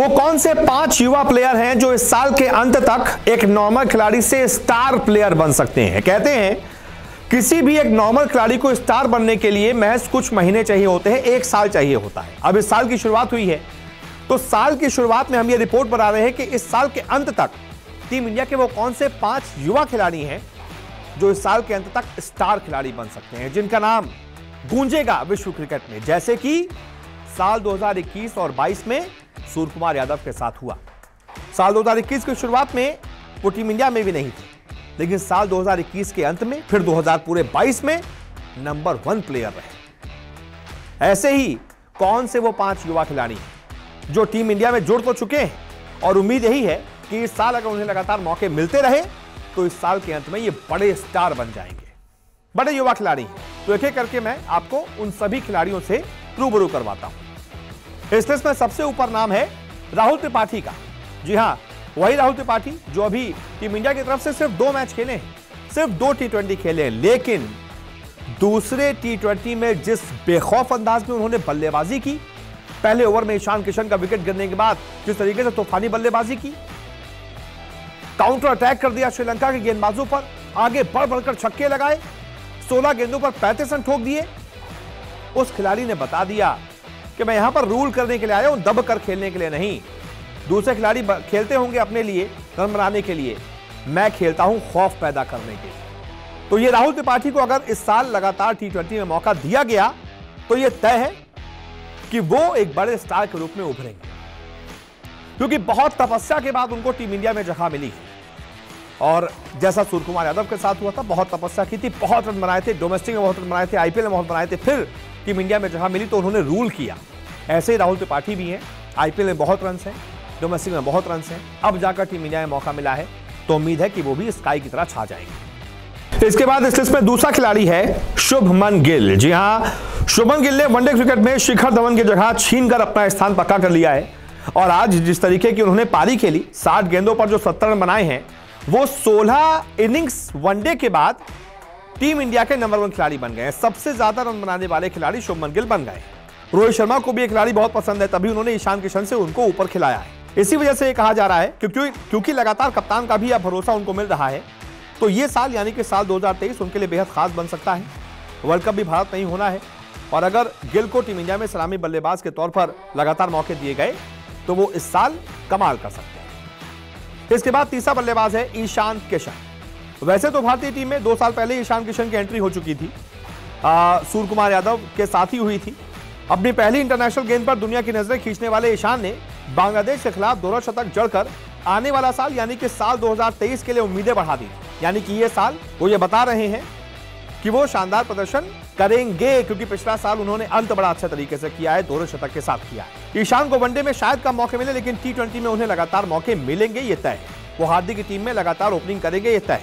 वो कौन से पाँच युवा प्लेयर हैं जो इस साल के अंत तक एक नॉर्मल खिलाड़ी से स्टार प्लेयर बन सकते हैं? कहते हैं, किसी भी एक नॉर्मल खिलाड़ी को स्टार बनने के लिए महज कुछ महीने चाहिए होते हैं, एक साल चाहिए होता है। अब इस साल की शुरुआत हुई है। तो साल की शुरुआत में हम ये रिपोर्ट बना रहे हैं कि इस साल के अंत तक टीम इंडिया के वो कौन से पाँच युवा खिलाड़ी हैं जो इस साल के अंत तक स्टार खिलाड़ी बन सकते हैं, जिनका नाम गूंजेगा विश्व क्रिकेट में। जैसे कि साल 2021 और 22 में सूर्य यादव के साथ हुआ। साल 2021 की शुरुआत में वो टीम इंडिया में भी नहीं थे। लेकिन साल 2021 के अंत में, फिर 2000 पूरे 22 में नंबर वन प्लेयर रहे। ऐसे ही कौन से वो पाँच युवा खिलाड़ी जो टीम इंडिया में जुड़ तो चुके हैं और उम्मीद यही है कि इस साल अगर उन्हें लगातार मौके मिलते रहे तो इस साल के अंत में ये बड़े स्टार बन जाएँगे। बड़े युवा खिलाड़ी हैं। तो एक एक करके मैं आपको उन सभी खिलाड़ियों से रूबरू करवाता हूँ। इस लिस्ट में सबसे ऊपर नाम है राहुल त्रिपाठी का। जी हाँ, वही राहुल त्रिपाठी जो अभी टीम इंडिया की तरफ़ से सिर्फ़ दो मैच खेले हैं, सिर्फ़ दो टी ट्वेंटी खेले हैं, लेकिन दूसरे टी ट्वेंटी में जिस बेखौफ अंदाज में उन्होंने बल्लेबाजी की, पहले ओवर में ईशान किशन का विकेट गिरने के बाद जिस तरीके से तूफानी बल्लेबाजी की काउंटर अटैक कर दिया श्रीलंका के गेंदबाजों पर, आगे बढ़ बढ़कर छक्के लगाए 16 गेंदों पर पैंतीस रन ठोक दिए, उस खिलाड़ी ने बता दिया कि मैं यहाँ पर रूल करने के लिए आया हूँ, दब कर खेलने के लिए नहीं। दूसरे खिलाड़ी खेलते होंगे अपने लिए रन बनाने के लिए। मैं खेलता हूँ खौफ पैदा करने के तो ये राहुल त्रिपाठी को अगर इस साल लगातार टी में मौका दिया गया तो ये तय है कि वो एक बड़े स्टार के रूप में उभरेंगे। क्योंकि बहुत तपस्या के बाद उनको टीम इंडिया में जगह मिली। और जैसा सूर्य कुमार यादव के साथ हुआ था, बहुत तपस्या की थी, बहुत रन बनाए थे डोमेस्टिक में बहुत रन बनाए थे आईपीएल में बहुत बनाए थे, फिर टीम इंडिया में जगह मिली तो उन्होंने रूल किया। ऐसे ही राहुल त्रिपाठी भी हैं। आईपीएल में बहुत रन हैं। डोमेस्टिक में बहुत रन हैं। अब जाकर टीम इंडिया में मौका मिला है। तो उम्मीद है कि वो भी स्काई की तरह छा जाएँगे। इसके बाद इस लिस्ट में दूसरा खिलाड़ी है शुभमन गिल। जी हाँ, शुभमन गिल ने वनडे क्रिकेट में शिखर धवन की जगह छीनकर अपना स्थान पक्का कर लिया है। और आज जिस तरीके की उन्होंने पारी खेली, साठ गेंदों पर जो सत्तर रन बनाए हैं, वो 16 इनिंग्स वनडे के बाद टीम इंडिया के नंबर वन खिलाड़ी बन गए हैं। सबसे ज़्यादा रन बनाने वाले खिलाड़ी शुभमन गिल बन गए। रोहित शर्मा को भी एक खिलाड़ी बहुत पसंद है, तभी उन्होंने ईशान किशन से उनको ऊपर खिलाया है। इसी वजह से ये कहा जा रहा है, क्योंकि क्योंकि लगातार कप्तान का भी अब भरोसा उनको मिल रहा है। तो ये साल यानी कि साल 2023 उनके लिए बेहद खास बन सकता है। वर्ल्ड कप भी भारत नहीं होना है। और अगर गिल को टीम इंडिया में सलामी बल्लेबाज के तौर पर लगातार मौके दिए गए तो वो इस साल कमाल कर सकते हैं। इसके बाद तीसरा बल्लेबाज है ईशान किशन। वैसे तो भारतीय टीम में दो साल पहले ईशान किशन की एंट्री हो चुकी थी। सूर्य कुमार यादव के साथ ही हुई थी। अपनी पहली इंटरनेशनल गेंद पर दुनिया की नज़रें खींचने वाले ईशान ने बांग्लादेश के खिलाफ दोनों शतक जड़कर आने वाला साल, यानी कि साल 2023 के लिए उम्मीदें बढ़ा दी। यानी कि ये साल वो ये बता रहे हैं कि वो शानदार प्रदर्शन करेंगे, क्योंकि पिछला साल उन्होंने अंत बड़ा अच्छे तरीके से किया है, दोनों शतक के साथ किया ईशान को वनडे में शायद कम मौके मिले, लेकिन टी में उन्हें लगातार मौके मिलेंगे, ये तय वो हार्दिक की टीम में लगातार ओपनिंग करेंगे, ये तय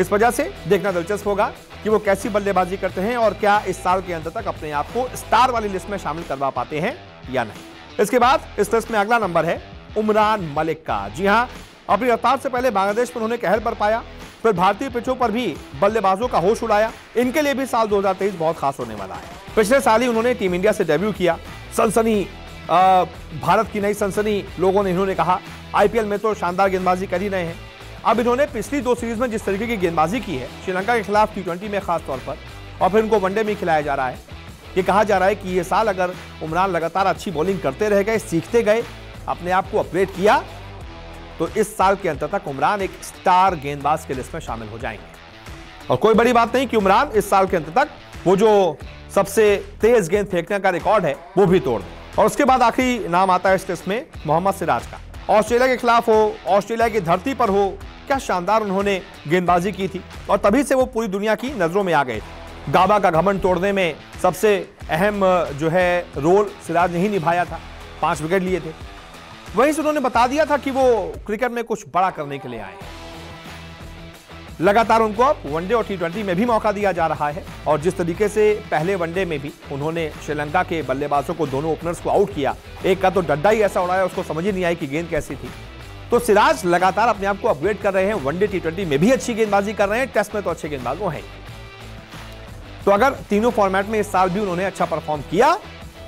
इस वजह से देखना दिलचस्प होगा कि वो कैसी बल्लेबाजी करते हैं और क्या इस साल के अंत तक अपने आप को स्टार वाली लिस्ट में शामिल करवा पाते हैं या नहीं। इसके बाद इस लिस्ट में अगला नंबर है उमरान मलिक का। जी हाँ अपनी रफ्तार से पहले बांग्लादेश पर उन्होंने कहर पर पाया, फिर भारतीय पिचों पर भी बल्लेबाजों का होश उड़ाया। इनके लिए भी साल 2023 बहुत खास होने वाला है। पिछले साल ही उन्होंने टीम इंडिया से डेब्यू किया। सनसनी भारत की नई सनसनी, लोगों ने इन्होंने कहा, आईपीएल में तो शानदार गेंदबाजी कर ही रहे हैं। अब इन्होंने पिछली दो सीरीज़ में जिस तरीके की गेंदबाजी की है, श्रीलंका के खिलाफ टी में खास तौर पर, और फिर उनको वनडे में खिलाया जा रहा है। ये कहा जा रहा है कि ये साल अगर उमरान लगातार अच्छी बॉलिंग करते रह गए, सीखते गए, अपने आप को अपग्रेड किया तो इस साल के अंत तक उमरान एक स्टार गेंदबाज के लिस्ट में शामिल हो जाएँगे। और कोई बड़ी बात नहीं कि उमरान इस साल के अंत तक वो जो सबसे तेज गेंद फेंकने का रिकॉर्ड है, वो भी तोड़ दे। और उसके बाद आखिरी नाम आता है इस टेस्ट में, मोहम्मद सिराज का। ऑस्ट्रेलिया के खिलाफ हो, ऑस्ट्रेलिया की धरती पर हो क्या शानदार उन्होंने गेंदबाजी की थी। और तभी से वो पूरी दुनिया की नज़रों में आ गए। गाबा का घमंड तोड़ने में सबसे अहम जो है, रोल सिराज ने ही निभाया था। पाँच विकेट लिए थे। वहीं से उन्होंने बता दिया था कि वो क्रिकेट में कुछ बड़ा करने के लिए आए लगातार उनको अब वनडे और टी में भी मौका दिया जा रहा है। और जिस तरीके से पहले वनडे में भी उन्होंने श्रीलंका के बल्लेबाजों को, दोनों ओपनर्स को आउट किया, एक का तो डड्डा ही ऐसा उड़ाया, उसको समझ ही नहीं आई कि गेंद कैसी थी। तो सिराज लगातार अपने आप को अपग्रेड कर रहे हैं, वनडे टी में भी अच्छी गेंदबाजी कर रहे हैं, टेस्ट में तो अच्छे गेंदबाज वो हैं। तो अगर तीनों फॉर्मेट में इस साल भी उन्होंने अच्छा परफॉर्म किया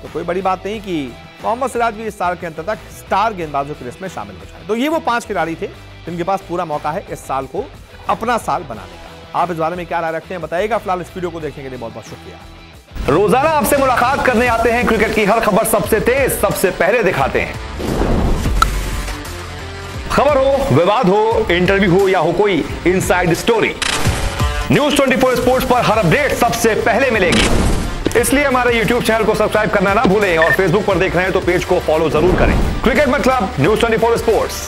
तो कोई बड़ी बात नहीं कि मोहम्मद सिराज भी इस साल के अंत तक स्टार गेंदबाजों की लिस्ट में शामिल हो जाए। तो ये वो पाँच खिलाड़ी थे, जिनके पास पूरा मौका है इस साल को अपना साल बनाने का। आप इस बारे में क्या राय रखते हैं, बताइएगा। फ़िलहाल इस वीडियो को देखने के लिए बहुत बहुत शुक्रिया। रोज़ाना आपसे मुलाकात करने आते हैं। क्रिकेट की हर खबर सबसे तेज, सबसे पहले दिखाते हैं। खबर हो, विवाद हो इंटरव्यू हो या हो कोई इनसाइड स्टोरी न्यूज़ 24 स्पोर्ट्स पर हर अपडेट सबसे पहले मिलेगी। इसलिए हमारे YouTube चैनल को सब्सक्राइब करना ना भूलें और Facebook पर देख रहे हैं तो पेज को फॉलो ज़रूर करें। क्रिकेट मतलब न्यूज़ 24 स्पोर्ट्स